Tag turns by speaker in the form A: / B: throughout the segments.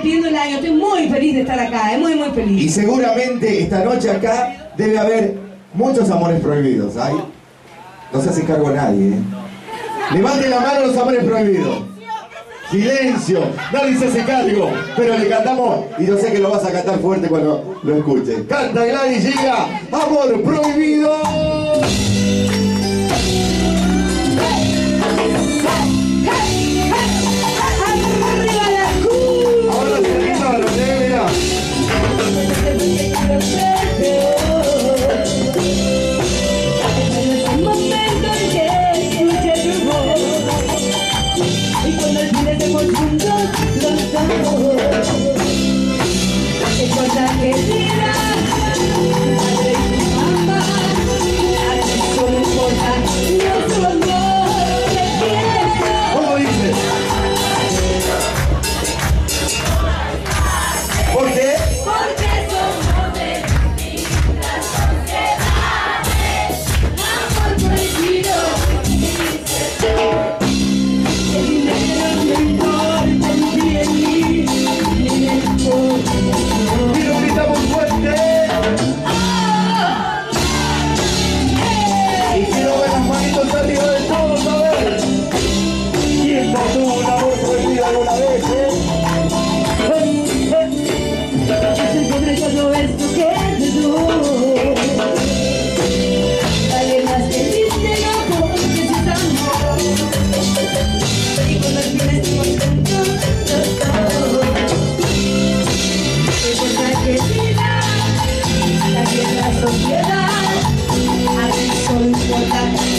A: pidiéndole año. Estoy muy feliz de estar acá, es muy, muy feliz.
B: Y seguramente esta noche acá debe haber muchos amores prohibidos. ¿ay? No se hace cargo a nadie. ¿eh? Levanten la mano los amores prohibidos. Silencio, nadie se hace cargo, pero le cantamos y yo sé que lo vas a cantar fuerte cuando lo escuches. Canta Gladys llega amor prohibido.
A: Música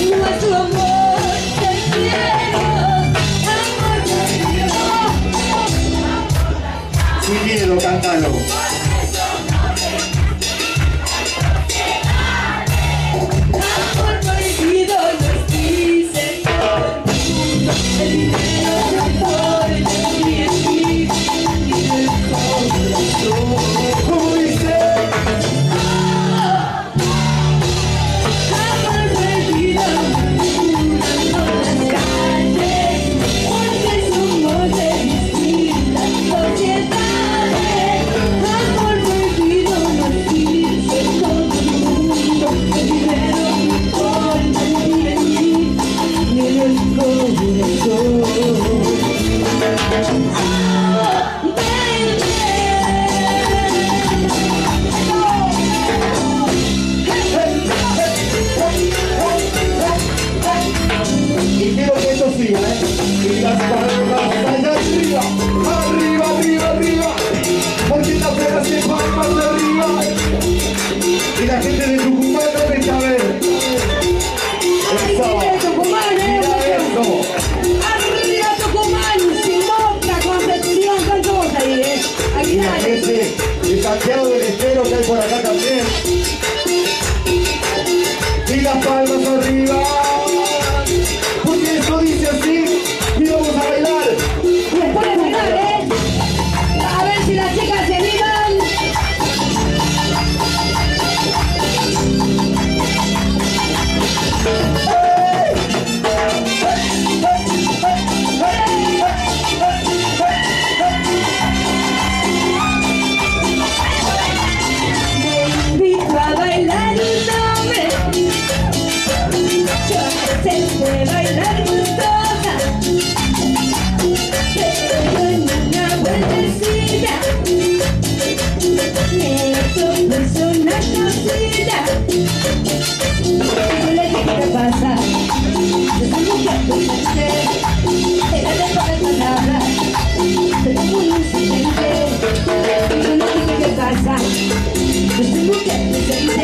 A: Just look at
B: the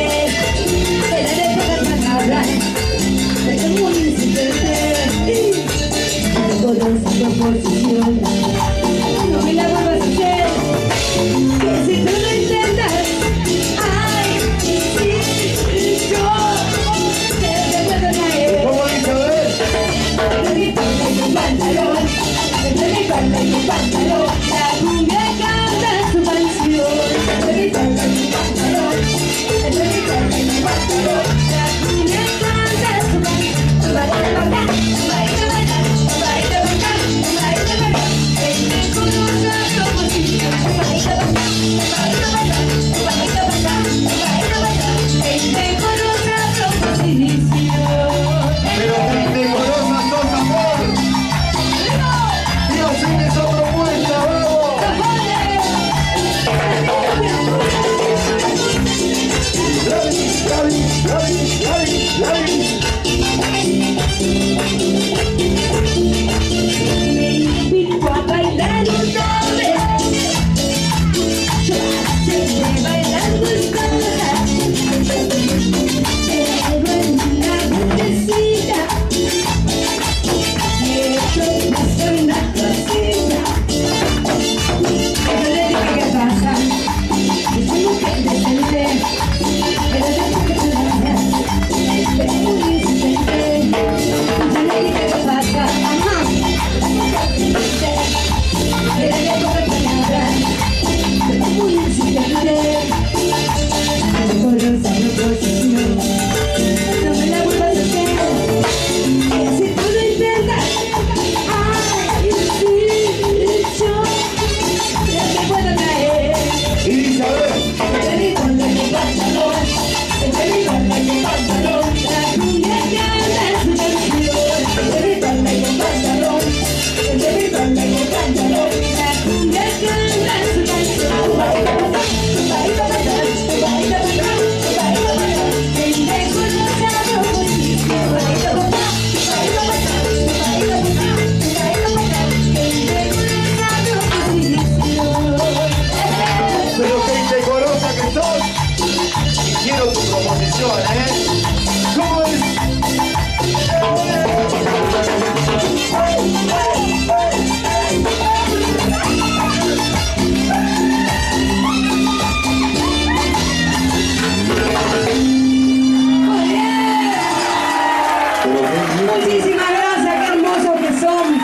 B: Muchísimas gracias, qué
A: hermosos que son.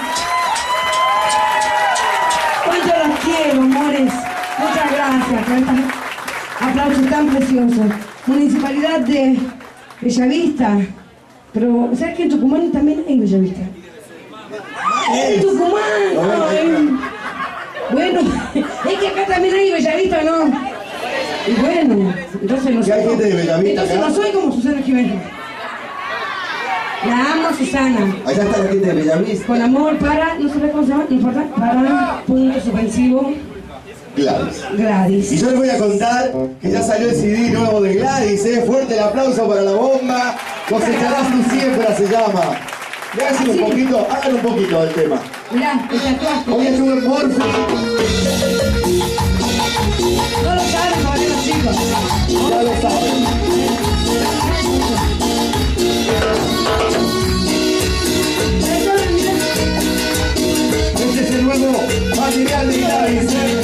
A: Cuánto las
B: quiero, amores. Muchas gracias por
A: estos aplausos tan preciosos. Municipalidad de Bellavista. Pero, ¿sabes que en Tucumán también hay Bellavista? ¡En Tucumán! Bueno, es que acá también hay Bellavista, ¿no? Y bueno, entonces no soy. Entonces no soy como Susana Jiménez. La amo, Susana.
B: Allá está la gente de Bellavista.
A: Con amor para, no sé cómo se llama, no importa, para punto suspensivo
B: Gladys. Y
A: Gladys.
B: yo les voy a contar que ya salió el CD nuevo de Gladys, ¿eh? Fuerte el aplauso para la bomba. Cosecharás tu siembra se llama. Déjense un poquito, hagan un poquito del tema.
A: Mirá, el tatuaje.
B: Hoy estuvo en Morphy.
A: No lo saben, caballeros chicos.
B: Ya lo saben. Este es el nuevo material de Gladys,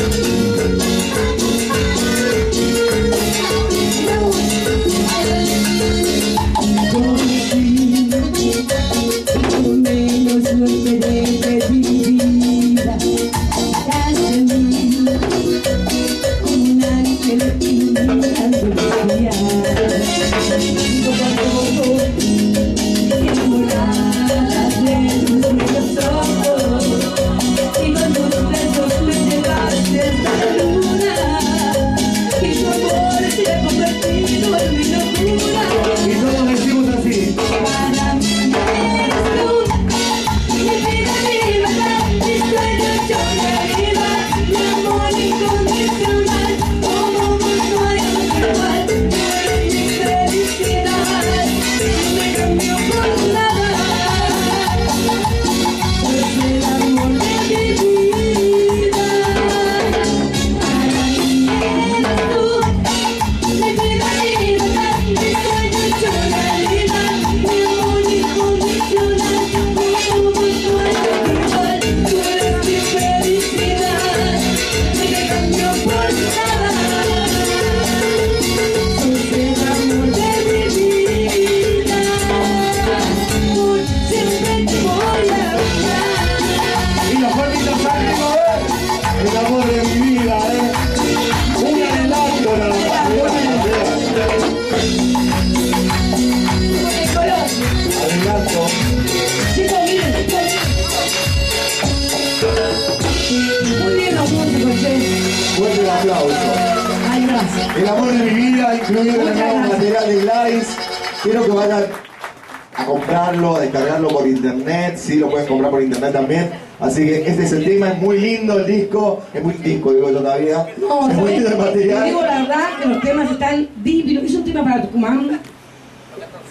A: El amor de mi vida,
B: incluido el nuevo material de Gladys. Quiero que vayan a comprarlo, a descargarlo por internet. Sí, lo pueden comprar por internet también. Así que este es el tema, es muy lindo el disco. Es muy disco, digo yo todavía.
A: No,
B: es muy lindo el
A: Te digo
B: material.
A: la verdad que los temas están divinos. Es un tema para Tucumán.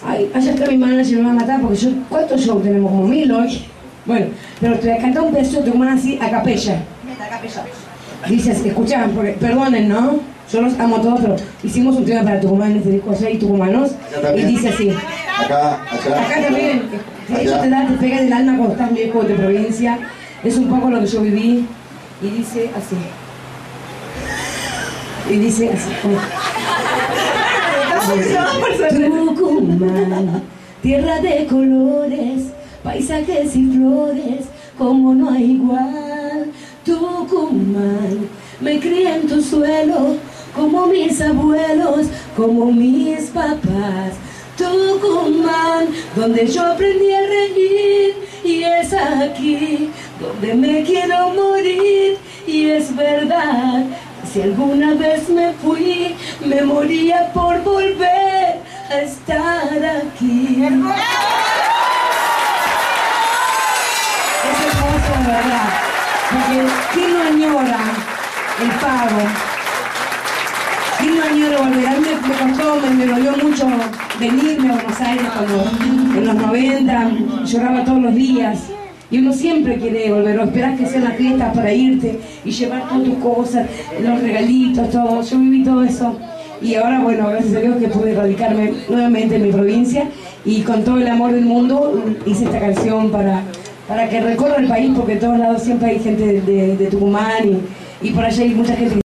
A: Ay, allá está mi manager, me va a matar porque yo, ¿cuántos shows tenemos? Como mil hoy. Bueno, pero te voy a cantar un pedazo de Tucumán así a capella. Dices, escuchan, porque, perdonen, ¿no? Yo los amo a todos, pero hicimos un tema para Tucumán en este disco allá y tucumanos. Y dice así.
B: Acá, allá.
A: Acá también, eso te da, te pega del alma cuando estás lejos de provincia. Es un poco lo que yo viví. Y dice así. Y dice así. Tucumán, tierra de colores, paisajes y flores, como no hay igual. Tucumán, me crié en tu suelo, como mis abuelos, como mis papás. Tucumán, donde yo aprendí a reír, y es aquí donde me quiero morir, y es verdad. Si alguna vez me fui, me moría por volver a estar aquí. Es hermoso, verdad. Porque ¿quién no añora el pago? ¿Quién no añora volver? A me, me costó, me, me dolió mucho venirme a Buenos Aires cuando en los 90 lloraba todos los días. Y uno siempre quiere volver, o esperas que sean las fiestas para irte y llevar todas tus cosas, los regalitos, todo. Yo viví todo eso. Y ahora, bueno, gracias a Dios que pude radicarme nuevamente en mi provincia y con todo el amor del mundo hice esta canción para, para que recorra el país, porque en todos lados siempre hay gente de, Tucumán y, y por allá hay mucha gente